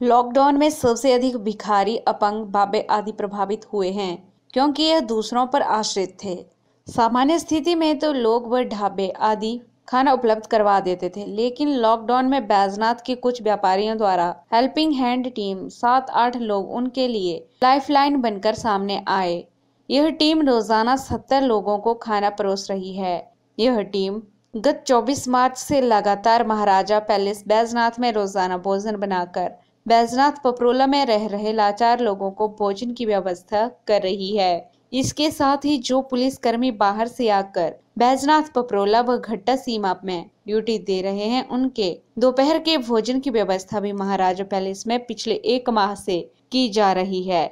Lockdown में सबसे अधिक भिखारी अपंग बाबे आदि प्रभावित हुए हैं, क्योंकि यह दूसरों पर आश्रित थे। सामान्य स्थिति में तो लोग व ढाबे आदि खाना उपलब्ध करवा देते थे, लेकिन लॉकडाउन में बैजनाथ के कुछ व्यापारियों द्वारा हेल्पिंग हैंड टीम सात आठ लोग उनके लिए लाइफलाइन बनकर सामने आए। यह टीम रोज़ाना सत्तर लोगों को खाना परोस रही है। यह टीम गत 24 मार्च से लगातार महाराजा पैलेस बैजनाथ में रोज़ाना भोजन बनाकर बैजनाथ पपरोला में रह रहे लाचार लोगों को भोजन की व्यवस्था कर रही है। इसके साथ ही जो पुलिसकर्मी बाहर से आकर बैजनाथ पपरोला व घट्टा सीमा में ड्यूटी दे रहे हैं, उनके दोपहर के भोजन की व्यवस्था भी महाराजा पैलेस में पिछले एक माह से की जा रही है।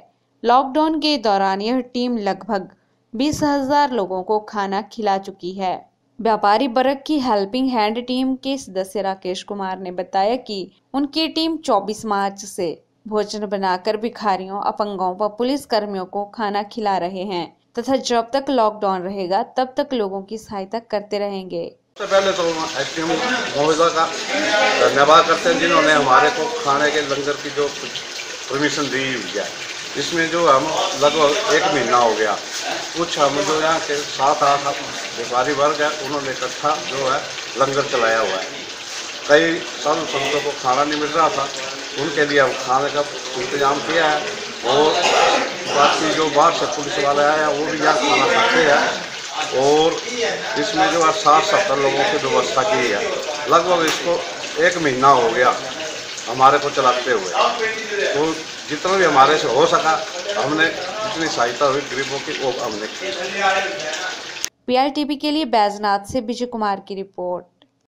लॉकडाउन के दौरान यह टीम लगभग बीस हज़ार लोगों को खाना खिला चुकी है। व्यापारी वर्ग की हेल्पिंग हैंड टीम के सदस्य राकेश कुमार ने बताया कि उनकी टीम 24 मार्च से भोजन बनाकर भिखारियों, अपंगों व पुलिस कर्मियों को खाना खिला रहे हैं तथा जब तक लॉकडाउन रहेगा, तब तक लोगों की सहायता करते रहेंगे। सबसे पहले तो एसडीएम महोदय का धन्यवाद करते हैं जिन्होंने हमारे को खाने के लंगर की जो परमिशन दी हुई है। इसमें जो हम लगभग एक महीना हो गया। कुछ हम जो यहाँ के सात, आठ व्यापारी वर्ग है, उन्होंने इकट्ठा जो है लंगर चलाया हुआ है। कई साधु संतों को खाना नहीं मिल रहा था। उनके लिए हम खाने का इंतज़ाम किया है। और बाकी जो बाहर से पुलिस वाले आए हैं, वो भी यहाँ खाना खाते हैं। और इसमें जो है साठ, सत्तर लोगों की व्यवस्था की है। लगभग इसको एक महीना हो गया। हमारे को चलाते हुए। तो जितना भी हमारे से हो सका, हमने जितनी सहायता हुई गरीबों की, वो हमने की। पीआईटीवी के लिए बैजनाथ से विजय कुमार की रिपोर्ट।